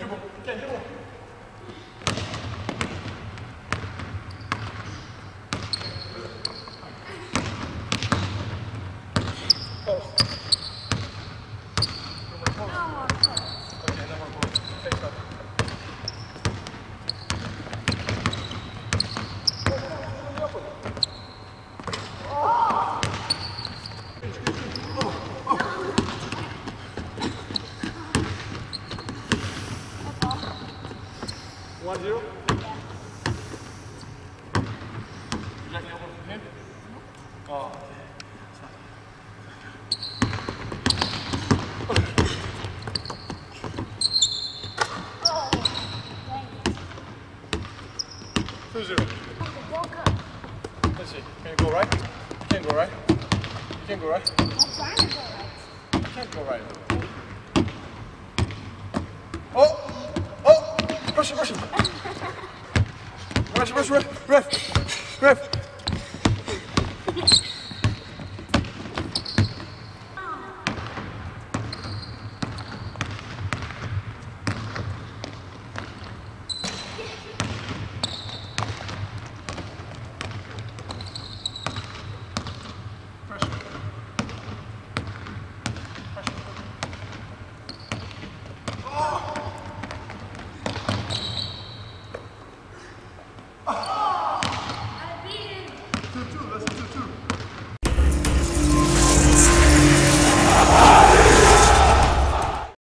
Can you move? Can you move? One zero? You like the elbow from him? Oh, dang it. two zero. The World Cup. Let's see. Can you go right? You can't go right. You can't go right. I'm trying to go right. You can't go right. koşun koşun. Koşun koşun ref ref ref. Good job.